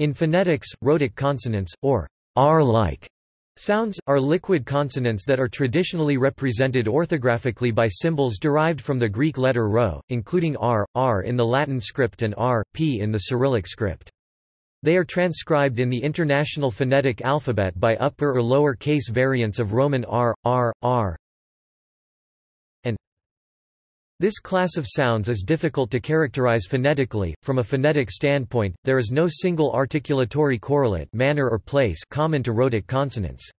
In phonetics, rhotic consonants, or r-like sounds, are liquid consonants that are traditionally represented orthographically by symbols derived from the Greek letter rho, including r, r in the Latin script and r, p in the Cyrillic script. They are transcribed in the International Phonetic Alphabet by upper or lower case variants of Roman r, r, r, this class of sounds is difficult to characterize phonetically. From a phonetic standpoint, there is no single articulatory correlate manner or place common to rhotic consonants.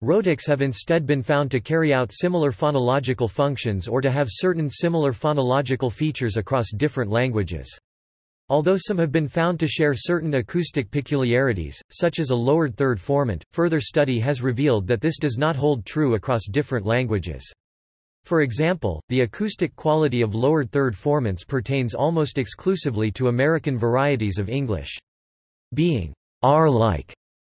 Rhotics have instead been found to carry out similar phonological functions or to have certain similar phonological features across different languages. Although some have been found to share certain acoustic peculiarities, such as a lowered third formant, further study has revealed that this does not hold true across different languages. For example, the acoustic quality of lowered third formants pertains almost exclusively to American varieties of English. Being R-like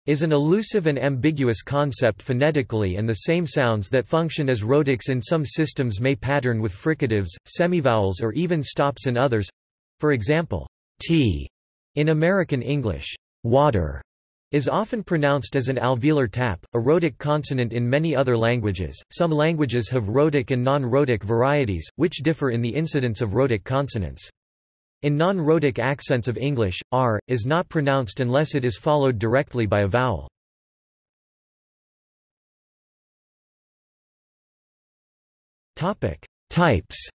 is an elusive and ambiguous concept phonetically and the same sounds that function as rhotics in some systems may pattern with fricatives, semivowels or even stops in others. For example, t in American English, water is often pronounced as an alveolar tap, a rhotic consonant in many other languages. Some languages have rhotic and non-rhotic varieties, which differ in the incidence of rhotic consonants. In non-rhotic accents of English, r is not pronounced unless it is followed directly by a vowel. Topic: Types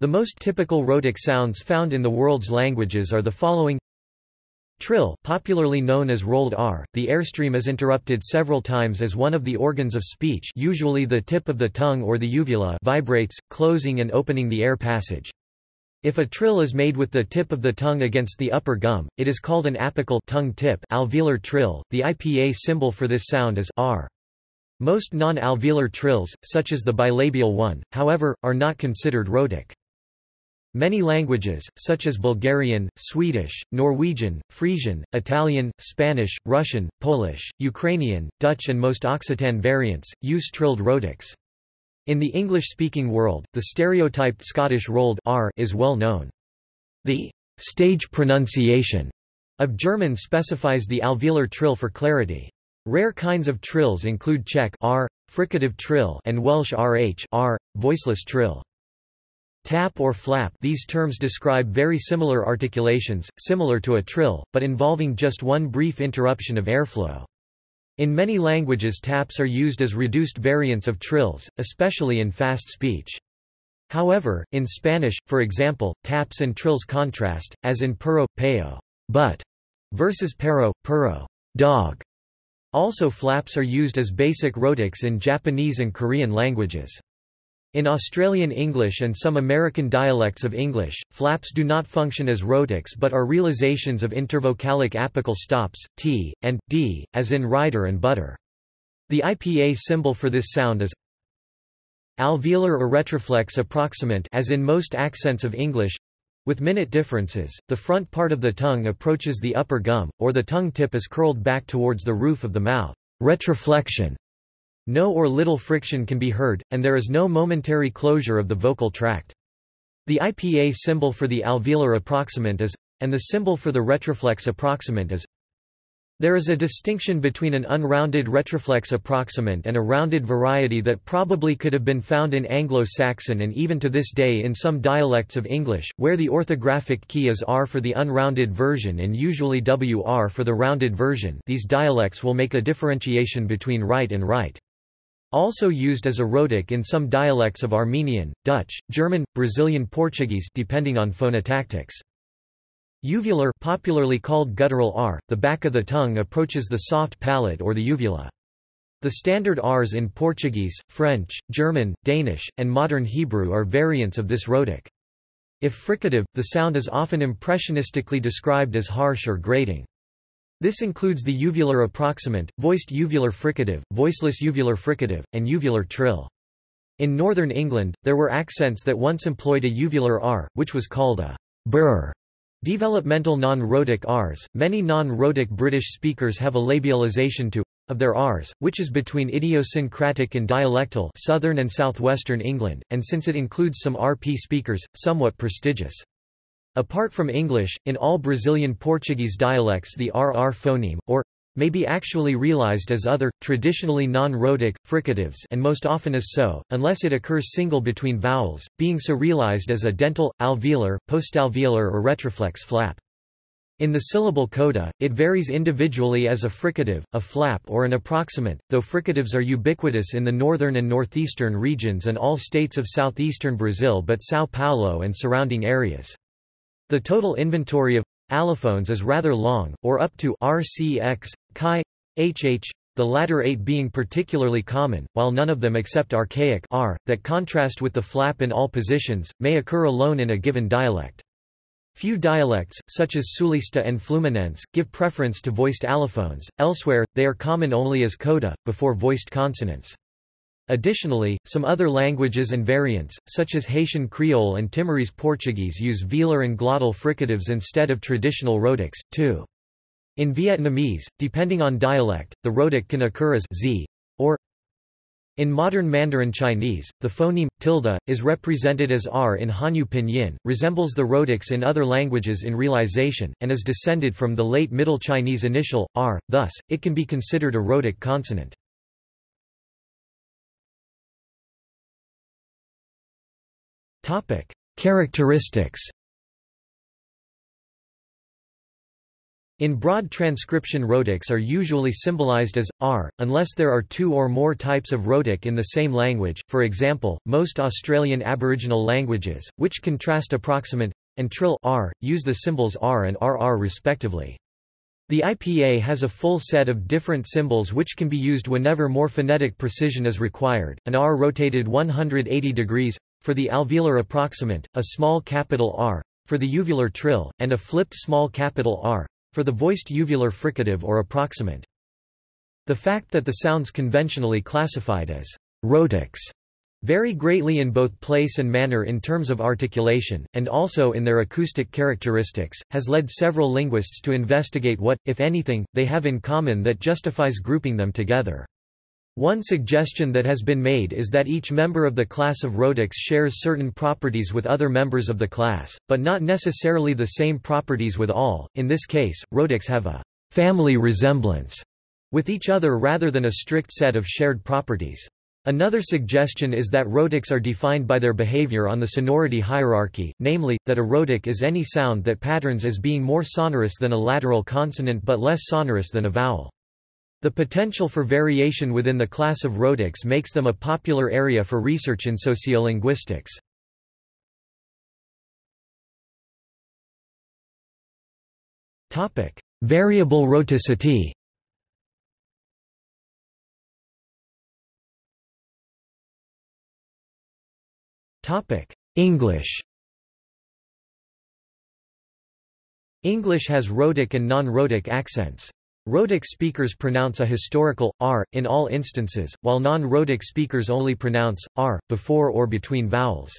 The most typical rhotic sounds found in the world's languages are the following Trill, popularly known as rolled R, the airstream is interrupted several times as one of the organs of speech usually the tip of the tongue or the uvula vibrates, closing and opening the air passage. If a trill is made with the tip of the tongue against the upper gum, it is called an apical tongue tip alveolar trill. The IPA symbol for this sound is R. Most non-alveolar trills, such as the bilabial one, however, are not considered rhotic. Many languages, such as Bulgarian, Swedish, Norwegian, Frisian, Italian, Spanish, Russian, Polish, Ukrainian, Dutch and most Occitan variants, use trilled rhotics. In the English-speaking world, the stereotyped Scottish rolled r is well known. The stage pronunciation of German specifies the alveolar trill for clarity. Rare kinds of trills include Czech r, fricative trill and Welsh rh r, voiceless trill. Tap or flap these terms describe very similar articulations, similar to a trill, but involving just one brief interruption of airflow. In many languages taps are used as reduced variants of trills, especially in fast speech. However, in Spanish, for example, taps and trills contrast, as in perro, peo, but, versus perro, perro, dog. Also flaps are used as basic rhotics in Japanese and Korean languages. In Australian English and some American dialects of English, flaps do not function as rhotics but are realizations of intervocalic apical stops, t, and, d, as in rider and butter. The IPA symbol for this sound is alveolar or retroflex approximant as in most accents of English, with minute differences, the front part of the tongue approaches the upper gum, or the tongue tip is curled back towards the roof of the mouth. Retroflexion no or little friction can be heard, and there is no momentary closure of the vocal tract. The IPA symbol for the alveolar approximant is, and the symbol for the retroflex approximant is there is a distinction between an unrounded retroflex approximant and a rounded variety that probably could have been found in Anglo-Saxon and even to this day in some dialects of English, where the orthographic key is R for the unrounded version and usually WR for the rounded version these dialects will make a differentiation between right and right. Also used as a rhotic in some dialects of Armenian, Dutch, German, Brazilian Portuguese depending on phonotactics. Uvular popularly called guttural R, the back of the tongue approaches the soft palate or the uvula. The standard Rs in Portuguese, French, German, Danish, and modern Hebrew are variants of this rhotic. If fricative, the sound is often impressionistically described as harsh or grating. This includes the uvular approximant, voiced uvular fricative, voiceless uvular fricative, and uvular trill. In northern England, there were accents that once employed a uvular r, which was called a burr. Developmental non-rhotic Rs. Many non-rhotic British speakers have a labialization to of their Rs, which is between idiosyncratic and dialectal southern and southwestern England, and since it includes some RP speakers, somewhat prestigious. Apart from English, in all Brazilian Portuguese dialects the RR phoneme, or may be actually realized as other, traditionally non-rhotic, fricatives and most often as so, unless it occurs single between vowels, being so realized as a dental, alveolar, postalveolar or retroflex flap. In the syllable coda, it varies individually as a fricative, a flap or an approximant, though fricatives are ubiquitous in the northern and northeastern regions and all states of southeastern Brazil but São Paulo and surrounding areas. The total inventory of allophones is rather long, or up to rcx, chi, hh, the latter eight being particularly common, while none of them except archaic r, that contrast with the flap in all positions, may occur alone in a given dialect. Few dialects, such as Sulista and Fluminense, give preference to voiced allophones, elsewhere, they are common only as coda, before voiced consonants. Additionally, some other languages and variants, such as Haitian Creole and Timorese Portuguese use velar and glottal fricatives instead of traditional rhotics, too. In Vietnamese, depending on dialect, the rhotic can occur as z or in modern Mandarin Chinese, the phoneme tilde is represented as r in Hanyu pinyin, resembles the rhotics in other languages in realization, and is descended from the late Middle Chinese initial r. Thus, it can be considered a rhotic consonant. Topic: Characteristics. In broad transcription rhotics are usually symbolized as r, unless there are two or more types of rhotic in the same language. For example, most Australian Aboriginal languages, which contrast approximant and trill r, use the symbols r and rr respectively. The IPA has a full set of different symbols which can be used whenever more phonetic precision is required. An R rotated 180 degrees for the alveolar approximant, a small capital R, for the uvular trill, and a flipped small capital R, for the voiced uvular fricative or approximant. The fact that the sounds conventionally classified as rhotics vary greatly in both place and manner in terms of articulation, and also in their acoustic characteristics, has led several linguists to investigate what, if anything, they have in common that justifies grouping them together. One suggestion that has been made is that each member of the class of rhotics shares certain properties with other members of the class, but not necessarily the same properties with all. In this case, rhotics have a family resemblance with each other rather than a strict set of shared properties. Another suggestion is that rhotics are defined by their behavior on the sonority hierarchy, namely, that a rhotic is any sound that patterns as being more sonorous than a lateral consonant but less sonorous than a vowel. The potential for variation within the class of rhotics makes them a popular area for research in sociolinguistics. Variable rhoticity English English has rhotic and non-rhotic accents. Rhotic speakers pronounce a historical, r, in all instances, while non-rhotic speakers only pronounce, r, before or between vowels.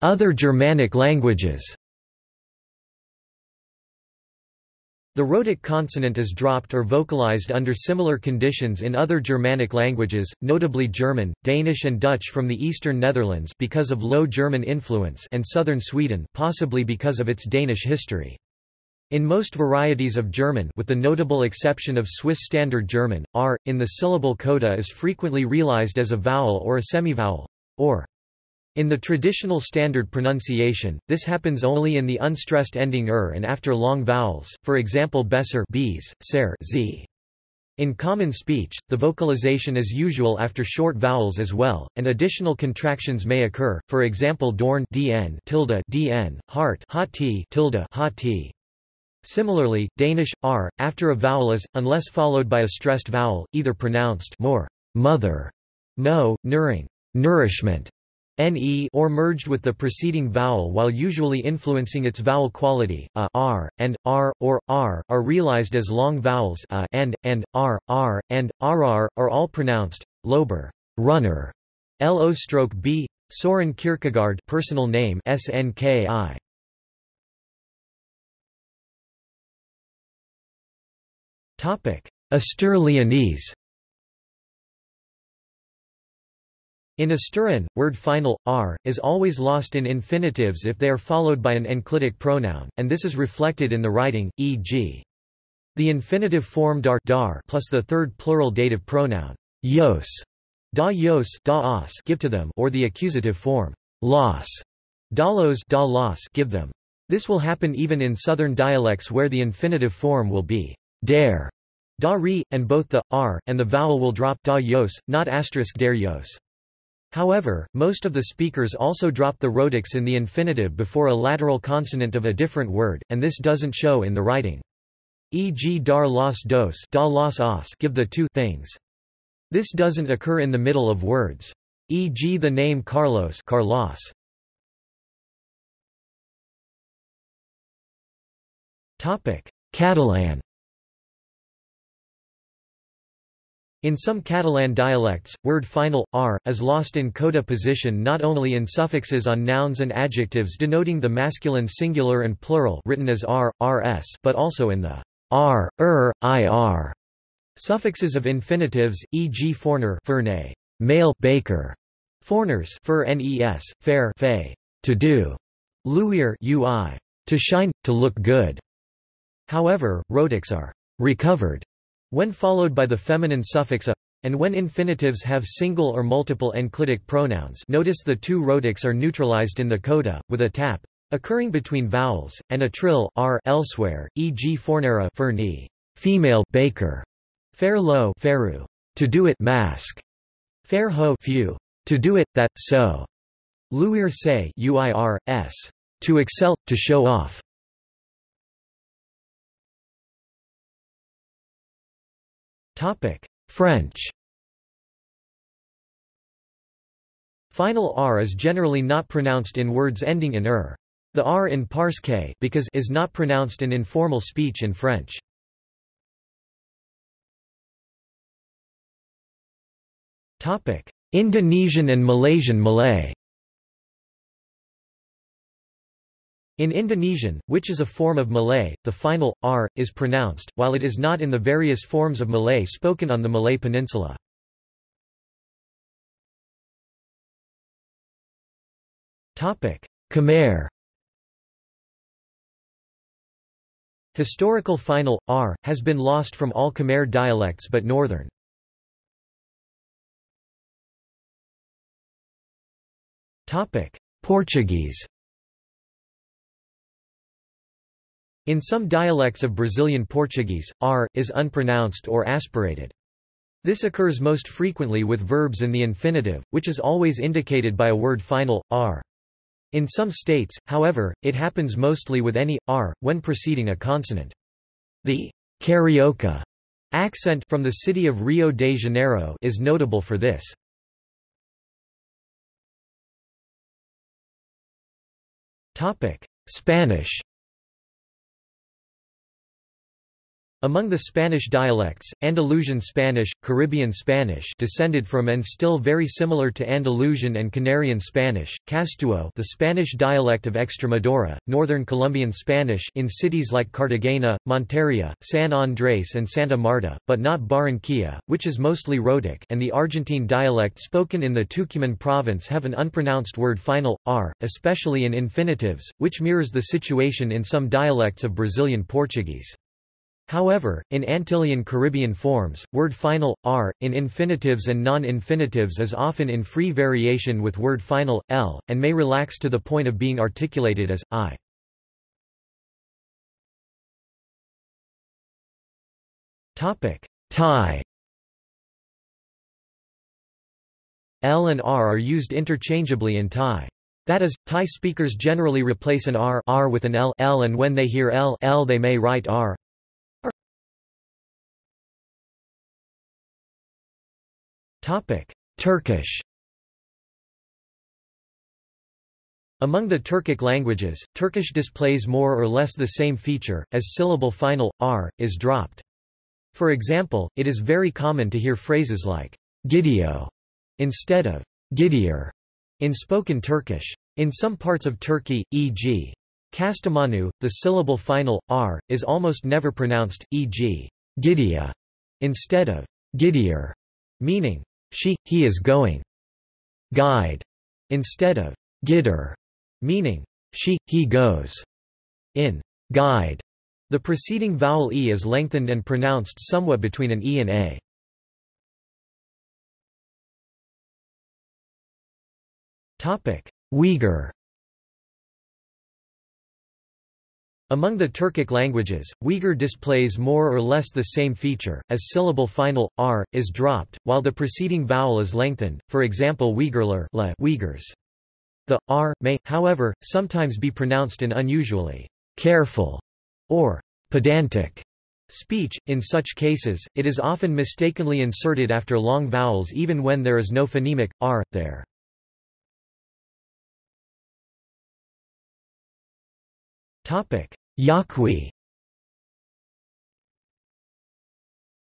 Other Germanic languages The rhotic consonant is dropped or vocalized under similar conditions in other Germanic languages, notably German, Danish and Dutch from the eastern Netherlands because of Low German influence and southern Sweden possibly because of its Danish history. In most varieties of German with the notable exception of Swiss Standard German, r, in the syllable coda is frequently realized as a vowel or a semivowel, or in the traditional standard pronunciation, this happens only in the unstressed ending er and after long vowels, for example besser bees, ser z. In common speech, the vocalization is usual after short vowels as well, and additional contractions may occur, for example dorn dn tilde dn, heart ha t tilde ha t. Similarly, Danish, r, after a vowel is, unless followed by a stressed vowel, either pronounced more, mother, no, nuring, nourishment, ne or merged with the preceding vowel while usually influencing its vowel quality, a r, and r, or r, are realized as long vowels a and, and, r, r, and, rr, are all pronounced, lober runner, lo stroke b, Soren Kierkegaard personal name SNKI. Topic: Astur In Asturian, word final, r, is always lost in infinitives if they are followed by an enclitic pronoun, and this is reflected in the writing, e.g. The infinitive form dar, dar plus the third plural dative pronoun, yos, da yos da os give to them or the accusative form, los, dalos da los give them. This will happen even in southern dialects where the infinitive form will be dare, da re, and both the, r, and the vowel will drop da yos, not asterisk dare yos. However, most of the speakers also drop the rhotics in the infinitive before a lateral consonant of a different word, and this doesn't show in the writing. E.g. dar los dos da los os give the two things. This doesn't occur in the middle of words. E.g. the name Carlos Carlos. Catalan In some Catalan dialects, word final, r, is lost in coda position not only in suffixes on nouns and adjectives denoting the masculine singular and plural written as r, rs but also in the r, er, ir. Suffixes of infinitives, e.g. forner ferne, male baker, forners fer nes, fair fay, to do, luir ui, to shine, to look good. However, rhotics are recovered when followed by the feminine suffix a, and when infinitives have single or multiple enclitic pronouns notice the two rhotics are neutralized in the coda, with a tap occurring between vowels, and a trill r elsewhere, e.g. fornera ferni, female baker, fair lo feru, to do it mask, fair ho few, to do it, that, so, luir say uir, s, to excel, to show off. French Final r is generally not pronounced in words ending in er. The r in parce because is not pronounced in informal speech in French. Topic: Indonesian and Malaysian Malay In Indonesian, which is a form of Malay, the final, r, is pronounced, while it is not in the various forms of Malay spoken on the Malay Peninsula. Khmer Historical final, r, has been lost from all Khmer dialects but northern. Portuguese In some dialects of Brazilian Portuguese, r, is unpronounced or aspirated. This occurs most frequently with verbs in the infinitive, which is always indicated by a word final, r. In some states, however, it happens mostly with any, r, when preceding a consonant. The carioca accent from the city of Rio de Janeiro is notable for this. Spanish Among the Spanish dialects, Andalusian Spanish, Caribbean Spanish descended from and still very similar to Andalusian and Canarian Spanish, Castuo the Spanish dialect of Extremadura, Northern Colombian Spanish in cities like Cartagena, Monteria, San Andrés and Santa Marta, but not Barranquilla, which is mostly rhotic and the Argentine dialect spoken in the Tucumán province have an unpronounced word final, r, especially in infinitives, which mirrors the situation in some dialects of Brazilian Portuguese. However, in Antillean Caribbean forms, word final, r, in infinitives and non-infinitives is often in free variation with word final, l, and may relax to the point of being articulated as, i. Thai L and R are used interchangeably in Thai. That is, Thai speakers generally replace an R, R with an L, L and when they hear L, L they may write R. Turkish Among the Turkic languages, Turkish displays more or less the same feature, as syllable final, r, is dropped. For example, it is very common to hear phrases like, gidiyo, instead of gidiyor, in spoken Turkish. In some parts of Turkey, e.g. Kastamonu, the syllable final, r, is almost never pronounced, e.g. gidiya, instead of gidiyor, meaning, she, he is going. guide instead of gidder, meaning she, he goes. In guide, the preceding vowel e is lengthened and pronounced somewhat between an e and a. Topic: Uyghur Among the Turkic languages, Uyghur displays more or less the same feature, as syllable final, r, is dropped, while the preceding vowel is lengthened, for example Uyghurlar le Uyghurs. The, r, may, however, sometimes be pronounced in unusually careful or pedantic speech. In such cases, it is often mistakenly inserted after long vowels even when there is no phonemic, r, there. Yaqui.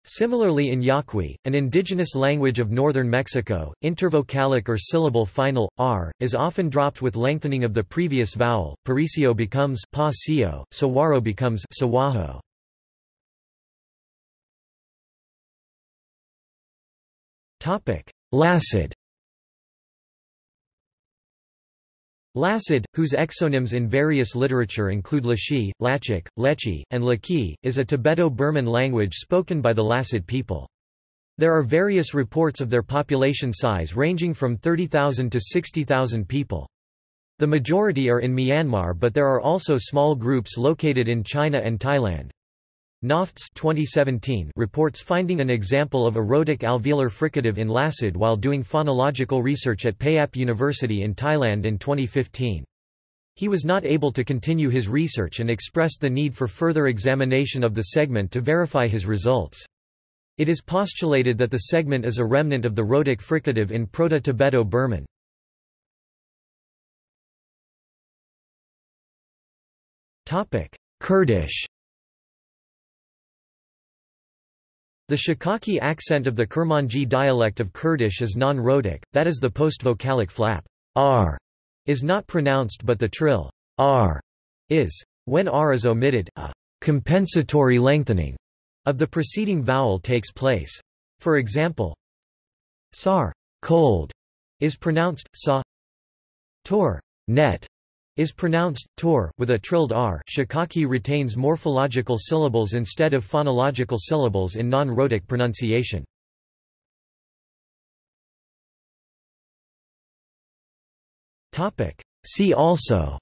Similarly in Yaqui, an indigenous language of northern Mexico, intervocalic or syllable final, r, is often dropped with lengthening of the previous vowel, Paricio becomes pa-cio, Saguaro becomes sawaho. Lacid Lacid, whose exonyms in various literature include Lashi, Lachik, Lechi, and Laki, is a Tibeto-Burman language spoken by the Lacid people. There are various reports of their population size ranging from 30,000 to 60,000 people. The majority are in Myanmar but there are also small groups located in China and Thailand. Noftz 2017 reports finding an example of a rhotic alveolar fricative in Lacid while doing phonological research at Payap University in Thailand in 2015. He was not able to continue his research and expressed the need for further examination of the segment to verify his results. It is postulated that the segment is a remnant of the rhotic fricative in Proto-Tibeto-Burman. Kurdish The Shikaki accent of the Kurmanji dialect of Kurdish is non-rhotic, that is the post-vocalic flap r is not pronounced but the trill r is. When r is omitted, a compensatory lengthening of the preceding vowel takes place. For example, sar cold is pronounced sa tor net is pronounced tor, with a trilled r. Shikaki retains morphological syllables instead of phonological syllables in non-rhotic pronunciation. Topic. See also.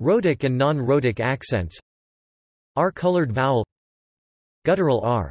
Rhotic and non-rhotic accents. R-colored vowel. Guttural R